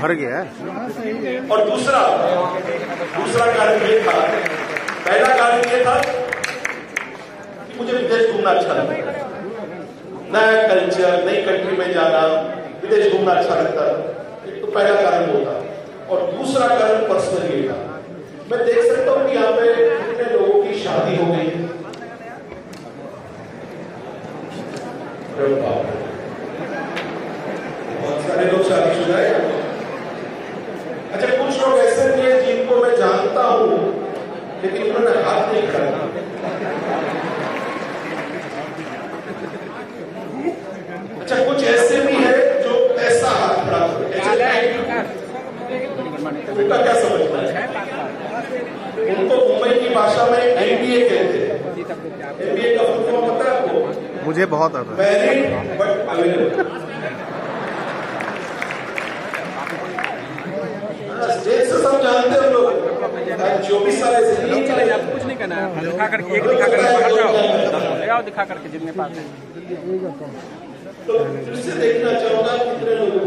भर गया और दूसरा दूसरा कारण ये था, पहला कारण ये था कि मुझे विदेश घूमना अच्छा लगता नया कल्चर नई कंट्री में जाना, विदेश घूमना अच्छा लगता तो पहला कारण वो था। और दूसरा कारण पर्सनल ये था। मैं देख सकता हूँ कि यहाँ पे कितने लोगों की शादी हो गई। सारे लोग शादीशुदा है अच्छा कुछ लोग ऐसे भी हैं जिनको मैं जानता हूँ लेकिन उन्होंने हाथ नहीं खड़ा अच्छा कुछ ऐसे भी है जो ऐसा हाथ खड़ा उनका क्या समझना है उनको मुंबई की भाषा में एमबीए कहते हैं। एमबीए का फुल फॉर्म पता है आपको? मुझे बहुत आता है। कुछ नहीं करना है। दिखा करके एक दिखा करके ले आओ दिखा करके जितने पास तो फिर से देखना चाहूँगा कितने लोगों